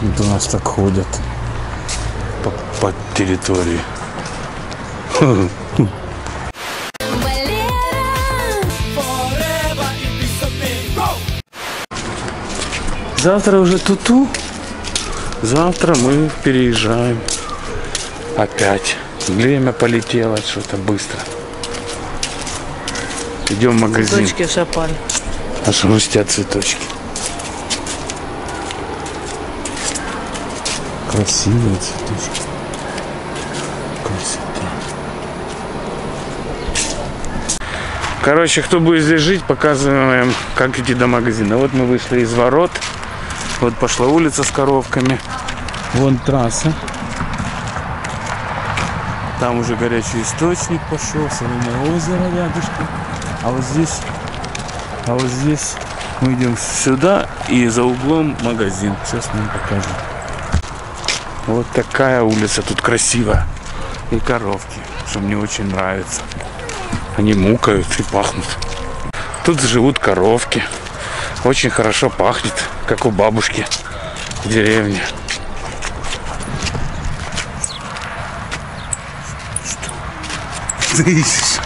Вот у нас так ходят по, по территории. Завтра уже туту. Завтра мы переезжаем. Опять. Время полетело что-то быстро. Идем в магазин. Точки шапаль. Аж хрустят цветочки. Красивые цветочки. Красота. Короче, кто будет здесь жить, показываем, как идти до магазина. Вот мы вышли из ворот. Вот пошла улица с коровками. Вон трасса. Там уже горячий источник пошел, соленое озеро рядышком. А вот здесь а вот здесь мы идем сюда и за углом магазин. Сейчас нам покажем. Вот такая улица тут красивая. И коровки, что мне очень нравится. Они мукают и пахнут. Тут живут коровки. Очень хорошо пахнет, как у бабушки в деревне. Что? Ты ищешь?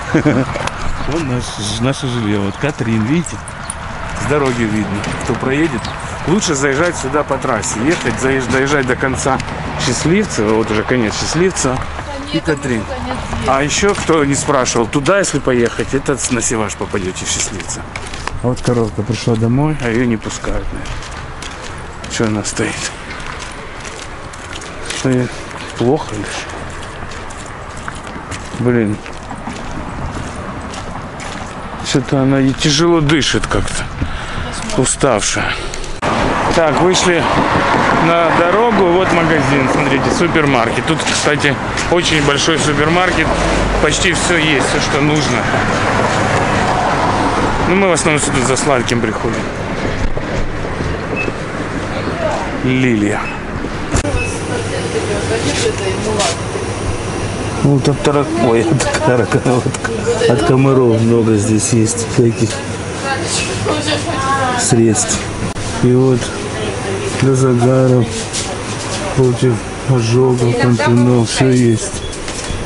Вот наш, наше жилье. Вот Катрин, видите? С дороги видно. Кто проедет. Лучше заезжать сюда по трассе. Ехать, заезж- доезжать до конца Счастливцева. Вот уже конец Счастливцева. И Катрин. А еще, кто не спрашивал, туда, если поехать, это на Севаш попадете в Счастливца. А вот коровка пришла домой, а ее не пускают. наверное. Что она стоит? Что ей плохо или что? Блин, что-то она и тяжело дышит как-то. Уставшая. Так, вышли на дорогу. Вот магазин, смотрите, супермаркет. Тут, кстати, очень большой супермаркет. Почти все есть, все, что нужно. Ну, мы в основном сюда за сладким приходим. Лилия. Вот от тарак... Ой, от тарака- от- от комаров много здесь есть всяких средств. И вот для загаров, против ожогов, пантенол, все есть.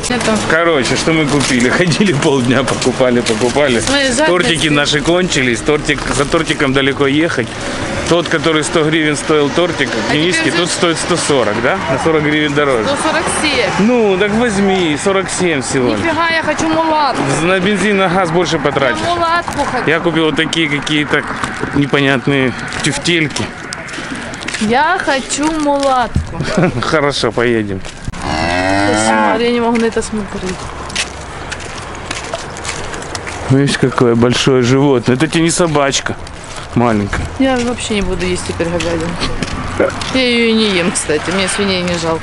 Это Короче, что мы купили? Ходили полдня, покупали, покупали. Тортики наши кончились, тортик, за тортиком далеко ехать. Тот, который 100 гривен стоил тортик, кенийский, теперь тот стоит 140, да? На 40 гривен дороже. 147. Ну, так возьми, 47 всего. Нифига, я хочу мулатку. На бензин, на газ больше потратишь. Мулатку хочу. Я купил вот такие какие-то непонятные тефтельки. Я хочу мулатку. Хорошо, поедем. Кошмар, Я не могу на это смотреть. Видишь, какое большое животное. Это тебе не собачка маленькая. Я вообще не буду есть теперь говядину. Я ее и не ем, кстати. Мне свиней не жалко.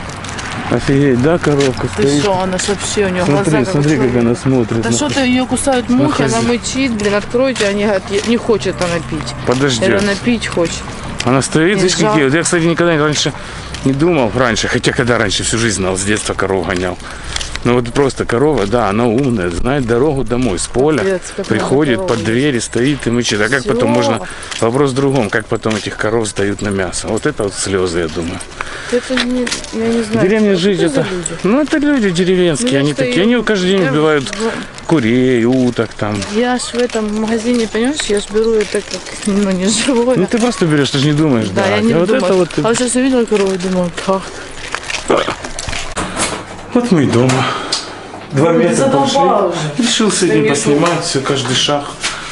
Офигеть, да, коровка Ты стоит? что, она ж вообще, у нее Смотри, глаза как смотри, как человека. она смотрит. Да что ты ее кусают мухи, она хозяин. мычит, блин, откройте, они говорят, «Я- не хочет она пить. Подожди. Это она пить хочет. Она стоит, видишь, какие. я, кстати, никогда раньше не думал раньше, хотя когда раньше всю жизнь знал, с детства корову гонял. Ну вот просто корова, да, она умная, знает дорогу домой с поля, как приходит под двери, стоит и мычит. А как Всё. потом можно, вопрос в другом, как потом этих коров сдают на мясо. Вот это вот слезы, я думаю. Это не, я не знаю. деревне что жить это это, ну это люди деревенские, Ну, они стою, такие, они каждый день я убивают курей, уток там. Я ж в этом магазине, понимаешь, я ж беру это как, ну, не живое. Ну ты просто берешь, ты же не думаешь, да, да. я не а вот думаю. это вот, А сейчас увидела корову и думала, так. Вот мы и дома. Два Ну, прошли. уже. Решил сегодня поснимать все, каждый шаг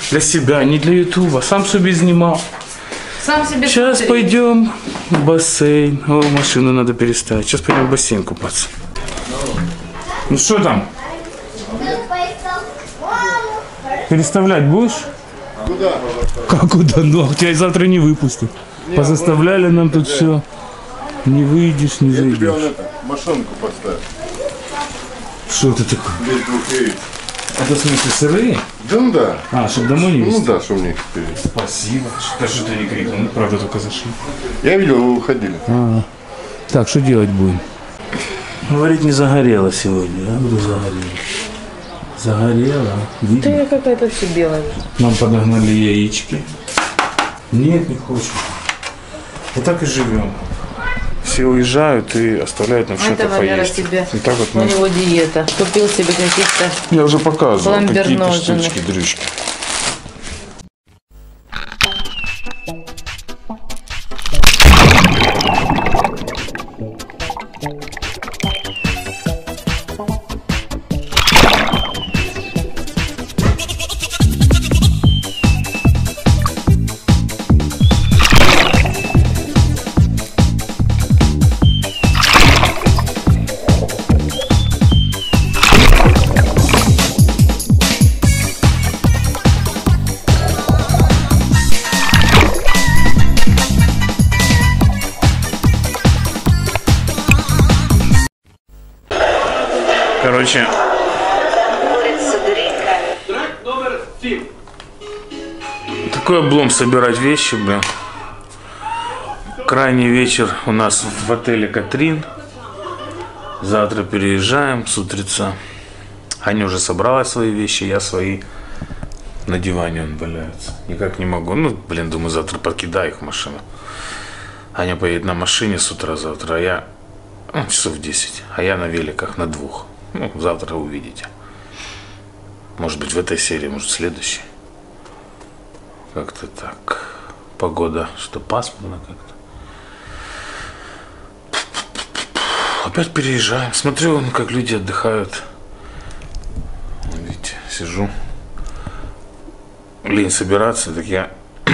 для себя, не для ютуба. Сам себе снимал. Сам себе Сейчас смотри. пойдем в бассейн. О, машину надо переставить. Сейчас пойдем в бассейн купаться. Ну что там? Переставлять будешь? Куда? Как куда? Ну, тебя и завтра не выпустят. Позаставляли нам тут все. Не выйдешь, не Тебе зайдешь. он это, машинку поставь. Что это такое? Это в смысле сырые? Да ну да. А, чтобы домой не Ну везти? да, что мне теперь. Спасибо. Даже что ты не крикнул. Мы правда только зашли. Я видел, вы уходили. Так, что делать будем? Говорить не загорело сегодня, да? Буду загорело. Загорело. Да Видно. я какая-то все белая. Нам подогнали яички. Нет, не хочу. И так и живем. Все уезжают и оставляют нам что-то поесть. тебе. И так вот У мы... него диета. Купил себе каких-то... Я уже показывал какие-то штучки, дрючки. Такой облом собирать вещи, блин. Крайний вечер у нас в отеле Катрин. Завтра переезжаем с утреца. Аня уже собрала свои вещи, я свои на диване он валяется. Никак не могу. Ну, блин, думаю, завтра покидаю их в машину. Аня поедет на машине с утра завтра, а я ну, часов 10, а я на великах на двух. Ну, завтра увидите. Может быть, в этой серии, может, в следующей. Как-то так. Погода, что пасмурно как-то. Опять переезжаем. Смотрю, ну, как люди отдыхают. Вон, Видите, сижу. Лень собираться, так я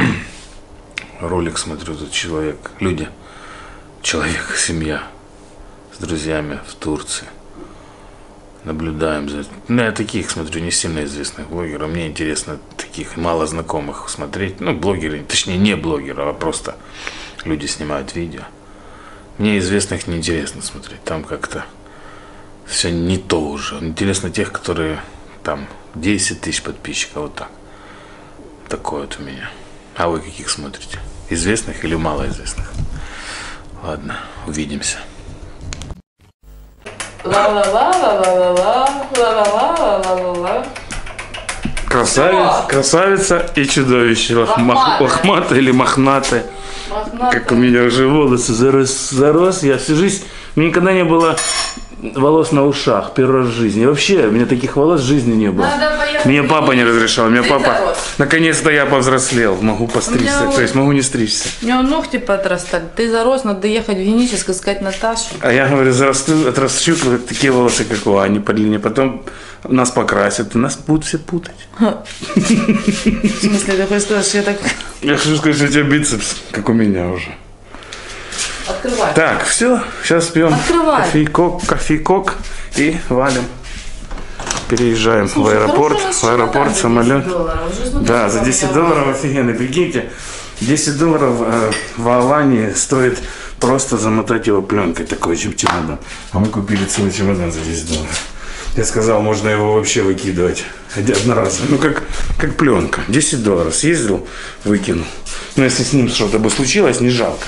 ролик смотрю, тут человек, люди, человек, семья с друзьями в Турции. Наблюдаем за... Ну, я таких смотрю, не сильно известных блогеров. Мне интересно таких мало смотреть. Ну, блогеры, точнее, не блогеры, а просто люди снимают видео. Мне известных не интересно смотреть. Там как-то все не то уже. Интересно тех, которые там 10 тысяч подписчиков, вот так. Такое вот у меня. А вы каких смотрите? Известных или малоизвестных? Ладно, увидимся. Красавец, вот. красавица и чудовище. Лохматое. Лохматое или мохнатое. Как у меня уже волосы зарос, зарос. Я всю жизнь... Мне никогда не было волос на ушах. Первый раз в жизни. И вообще, у меня таких волос в жизни не было. Надо мне папа не разрешал. Мне папа... Наконец-то я повзрослел. Могу постричься. То есть могу не стричься. У него ногти подрастали. Ты зарос, надо ехать в геническое, сказать Наташу. А я говорю, зарасту, вот такие волосы, как у Ани, по длине. Потом нас покрасят, и нас будут все путать. В смысле, ты хочешь сказать, что я так... Я хочу сказать, что у тебя бицепс, как у меня уже. Открывай. Так, все, сейчас пьем Открывай. кофейкок, кофейкок и валим. Переезжаем в аэропорт, в аэропорт, самолет. Да, за 10 долларов офигенно. Прикиньте, 10 долларов э, в Алании стоит просто замотать его пленкой, такой чем чемодан. А мы купили целый чемодан за 10 долларов. Я сказал, можно его вообще выкидывать. Одноразово. Ну, как, как пленка. 10 долларов. Съездил, выкинул. Но если с ним что-то бы случилось, не жалко.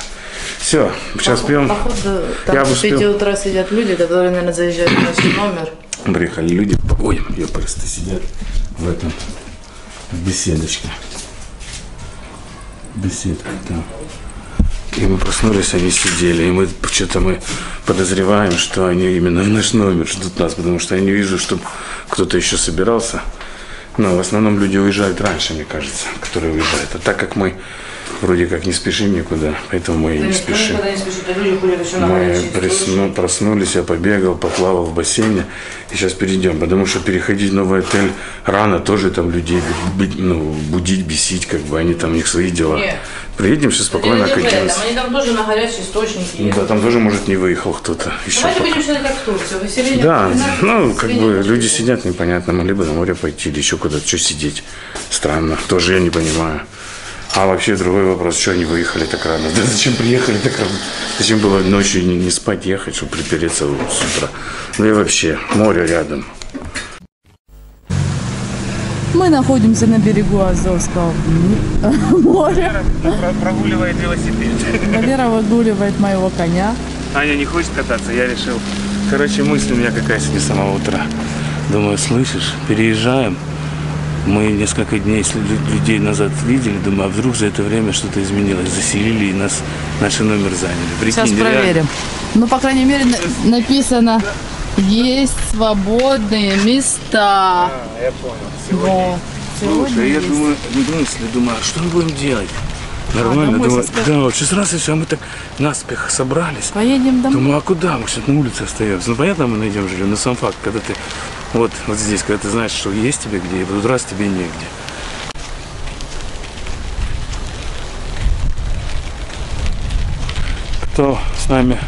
Все, сейчас пьем. Походу, Я там бы с 5 успел. утра сидят люди, которые, наверное, заезжают в наш номер. Приехали люди, ой, ёпрсты, сидят в этом, в беседочке. Беседка там. И мы проснулись, они сидели, и мы что-то мы подозреваем, что они именно в наш номер ждут нас, потому что я не вижу, чтобы кто-то еще собирался. Но в основном люди уезжают раньше, мне кажется, которые уезжают. А так как мы вроде как не спешим никуда, поэтому мы и не спешим. А Мы присну- проснулись, я побегал, поплавал в бассейне. И сейчас перейдем, потому что переходить в новый отель рано, тоже там людей ну, будить, бесить, как бы они там, у них свои дела. Нет. Приедем сейчас спокойно окатимся. Они там тоже на горячие источники. Ну Да, там тоже, может, не выехал кто-то еще. Давайте будем считать как в Турции. Выселение. Да, 12, ну, как бы люди сидят непонятно, могли бы на море пойти или еще куда-то, что сидеть. Странно, тоже я не понимаю. А вообще другой вопрос, что они выехали так рано? Да зачем приехали так рано? Зачем было ночью не, не спать, ехать, чтобы припереться с утра? Ну и вообще, море рядом. Мы находимся на берегу Азовского моря. Прогуливает велосипед. Валера выгуливает моего коня. Аня не хочет кататься, я решил. Короче, мысль у меня какая сегодня с самого утра. Думаю, слышишь, переезжаем. Мы несколько дней людей назад видели, думаю, а вдруг за это время что-то изменилось, заселили и нас наши номер заняли. Прикинь, Сейчас реально. проверим. Ну, по крайней мере, на- написано, есть свободные места. Я понял. Вот. Слушай, я есть. думаю, мысли, думаю, а что мы будем делать? Нормально, домой думаю, да, вот сейчас раз и все, а мы так наспех собрались. Поедем домой. Думаю, а куда? Мы сейчас на улице остаемся. Ну, понятно, мы найдем жилье, но сам факт, когда ты вот, вот здесь, когда ты знаешь, что есть тебе где, и в этот раз тебе негде. Кто с нами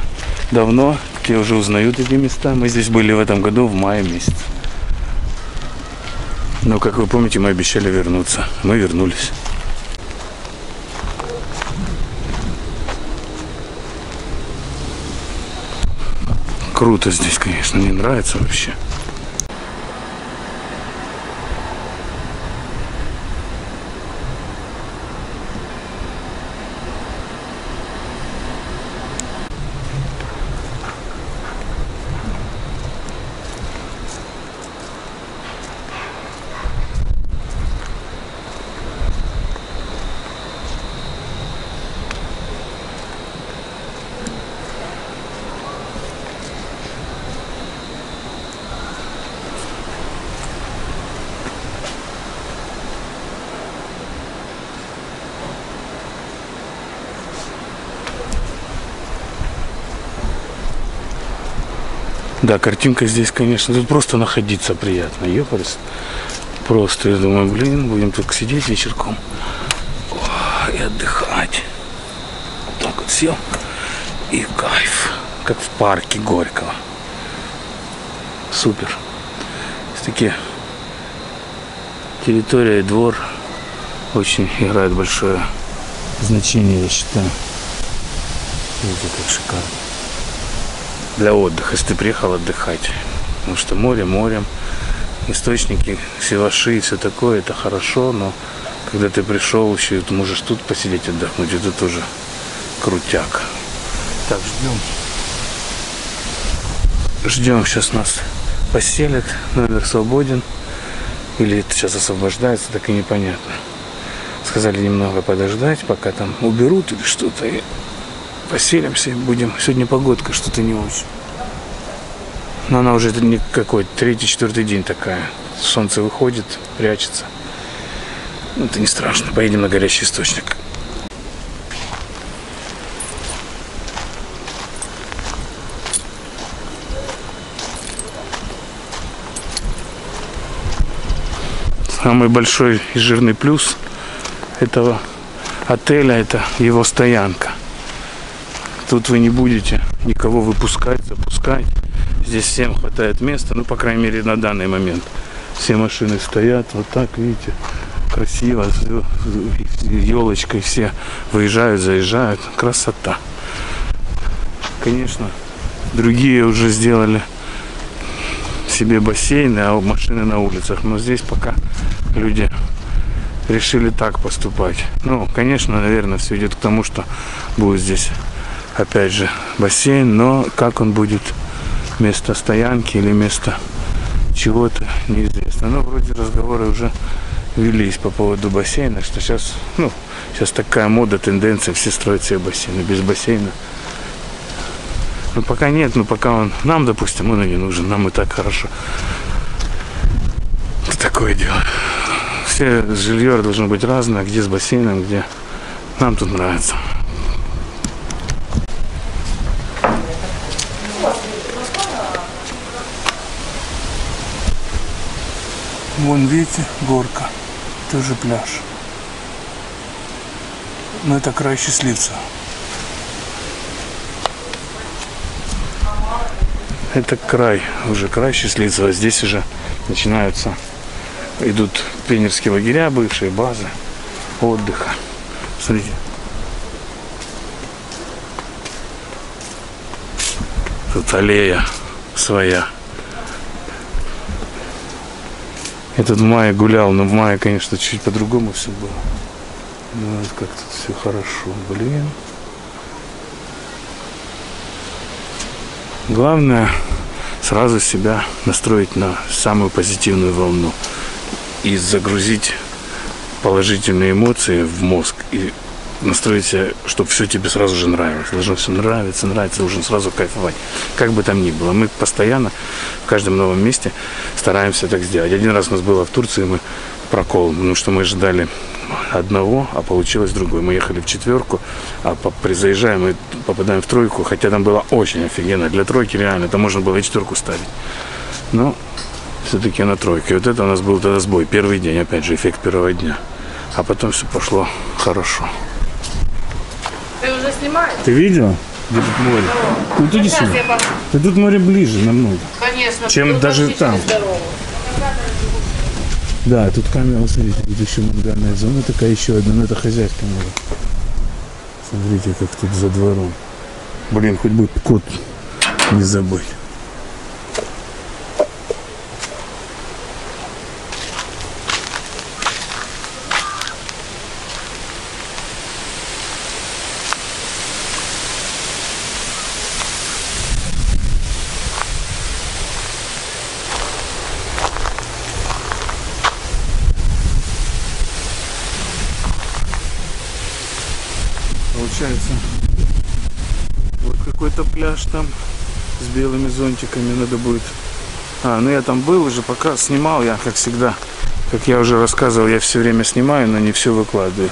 давно, те уже узнают эти места. Мы здесь были в этом году в мае месяце. Но, как вы помните, мы обещали вернуться. Мы вернулись. Круто здесь, конечно, мне нравится вообще. Да, картинка здесь, конечно, тут просто находиться приятно. Ёпарс. Просто, я думаю, блин, будем тут сидеть вечерком О, и отдыхать. Вот так вот сел. И кайф. Как в парке Горького. Супер. Есть такие территория и двор очень играют большое значение, я считаю. Видите, как шикарно для отдыха, если ты приехал отдыхать. Потому что море морем, источники, севаши и все такое, это хорошо, но когда ты пришел, еще ты можешь тут посидеть отдохнуть, это тоже крутяк. Так, ждем. Ждем, сейчас нас поселят, номер свободен. Или это сейчас освобождается, так и непонятно. Сказали немного подождать, пока там уберут или что-то. Поселимся и будем. Сегодня погодка что-то не очень. Но она уже не какой третий, четвертый день такая. Солнце выходит, прячется. Ну, это не страшно. Поедем на горячий источник. Самый большой и жирный плюс этого отеля это его стоянка. Тут вы не будете никого выпускать, запускать. Здесь всем хватает места, ну, по крайней мере, на данный момент. Все машины стоят, вот так, видите, красиво, елочкой все выезжают, заезжают. Красота. Конечно, другие уже сделали себе бассейны, а машины на улицах. Но здесь пока люди решили так поступать. Ну, конечно, наверное, все идет к тому, что будет здесь опять же бассейн, но как он будет место стоянки или место чего-то неизвестно. Но вроде разговоры уже велись по поводу бассейна, что сейчас, ну, сейчас такая мода, тенденция, все строят себе бассейны без бассейна. Ну пока нет, ну пока он нам, допустим, он и не нужен, нам и так хорошо. Это такое дело. Все жилье должно быть разное, где с бассейном, где нам тут нравится. Вон, видите, горка. Тоже пляж. Но это край счастливца. Это край, уже край счастливца. Здесь уже начинаются, идут пионерские лагеря, бывшие базы отдыха. Смотрите. Тут аллея своя. Я тут в мае гулял, но в мае, конечно, чуть по-другому все было. Ну, как тут все хорошо, блин. Главное сразу себя настроить на самую позитивную волну. и загрузить положительные эмоции в мозг и настроить себя, чтобы все тебе сразу же нравилось. Должно все нравиться, нравиться, должен сразу кайфовать. Как бы там ни было. Мы постоянно в каждом новом месте стараемся так сделать. Один раз у нас было в Турции, мы прокол, потому что мы ждали одного, а получилось другое. Мы ехали в четверку, а при заезжаем мы попадаем в тройку, хотя там было очень офигенно. Для тройки реально, там можно было и четверку ставить. Но все-таки на тройке. Вот это у нас был тогда сбой. Первый день, опять же, эффект первого дня. А потом все пошло хорошо. Ты снимаешь? Ты видела? Где тут море? Ну тут Сейчас я пом- Да тут море ближе намного. Конечно. Чем даже там. Да, тут камера, вот смотрите, тут еще мангальная зона такая еще одна, но это хозяйская море. Смотрите, как тут за двором. Блин, хоть бы кот не забыть. Пляж там с белыми зонтиками надо будет. А, ну я там был уже, пока снимал я, как всегда. Как я уже рассказывал, я все время снимаю, но не все выкладываю.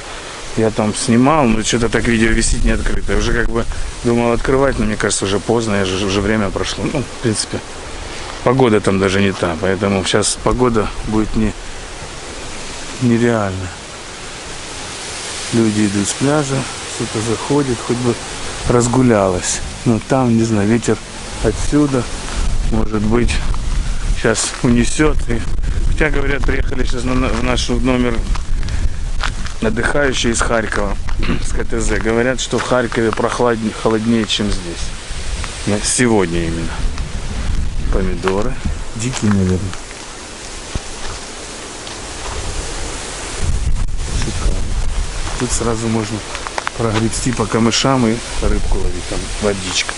Я там снимал, но что-то так видео висит не открыто. Уже как бы думал открывать, но мне кажется, уже поздно, я же, уже время прошло. Ну, в принципе, погода там даже не та, поэтому сейчас погода будет не нереальная. Люди идут с пляжа, кто-то заходит, хоть бы разгулялась. Но там, не знаю, ветер отсюда, может быть, сейчас унесет. И, хотя, говорят, приехали сейчас на, в наш номер отдыхающие из Харькова, с КТЗ. Говорят, что в Харькове прохладнее, холоднее, чем здесь. На- Сегодня именно. Помидоры. Дикие, наверное. Шикарно. Тут сразу можно прогребсти по камышам и рыбку ловить. Там водичка.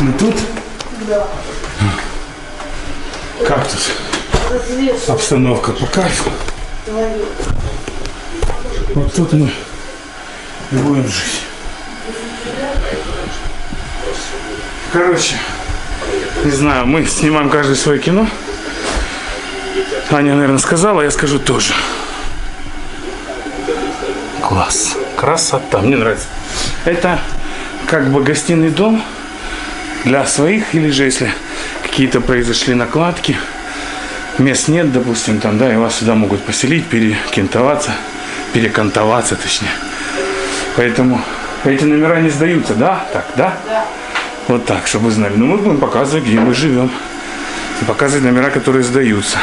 Мы тут? Да. Как тут? Обстановка по кайфу. Вот тут мы и будем жить. Короче, не знаю, мы снимаем каждый свое кино. Аня, наверное, сказала, я скажу тоже. Класс. Красота. Мне нравится. Это как бы гостиный дом для своих, или же если какие-то произошли накладки, мест нет, допустим, там, да, и вас сюда могут поселить, перекентоваться, перекантоваться, точнее. Поэтому эти номера не сдаются, да? Так, да? Да. Вот так, чтобы вы знали. Но мы будем показывать, где мы живем. И показывать номера, которые сдаются.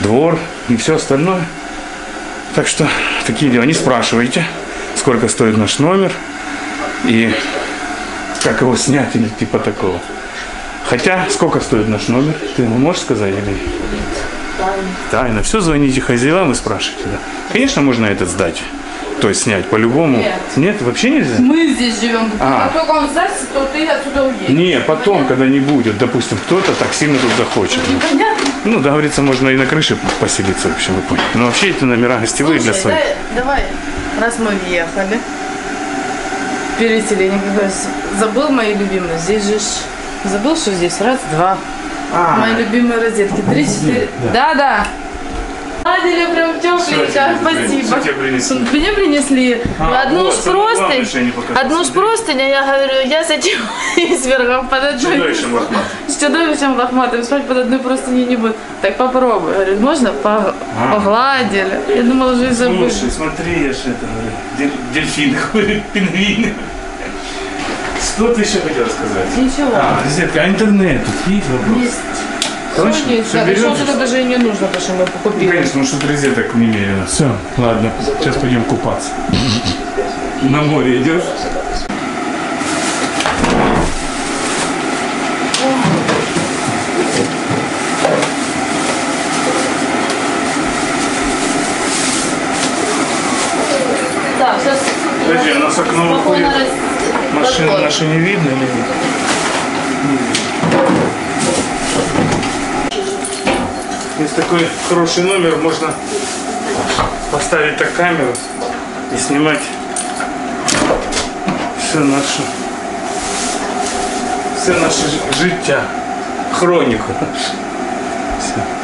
Двор и все остальное. Так что такие дела. Не спрашивайте, сколько стоит наш номер и как его снять или типа такого. Хотя, сколько стоит наш номер? Ты можешь сказать или? Тайна. Все, звоните хозяевам и спрашивайте. Да. Конечно, можно этот сдать. То есть снять по-любому. Нет. Нет, вообще нельзя? Мы здесь живем. А. Как только он сдастся, то ты отсюда уедешь. Не, потом, когда не будет, допустим, кто-то так сильно тут захочет. Понятно? Ну, договориться можно и на крыше поселиться, в общем, вы поняли. Но вообще эти номера гостевые для Слушай, своих. дай- давай, раз мы въехали, переселение, забыл мои любимые, здесь же забыл, что здесь, раз, два, А, мои любимые розетки, три, четыре, да, да, погладили прям тепленько. Спасибо. что тебе принесли? Мне принесли А, одну вот, самое главное, простынь. Одну ж простынь, а я говорю, я с этим извергом под одной... Чудовищем лохматым. С чудовищем лохматым спать под одной простыней не будет. Так попробуй. Говорит, можно? По- Погладили. Я думала, уже и забыли. Слушай, смотри, я же это говорю, дель- дельфины, говорю, пингвины. Что ты еще хотел сказать? Ничего. А, Розетка, а интернет тут есть вопрос? Есть. Что есть? Всё Да, берёте? решил, что даже и не нужно, потому что мы Ну, купили. конечно, ну что розеток немерено. Все, ладно, сейчас пойдем купаться. На море идешь? Да, сейчас Подожди, у нас окно выходит. Машины наши не видно или нет? Есть такой хороший номер, можно поставить так камеру и снимать все наше, все наше життя, хронику. Все.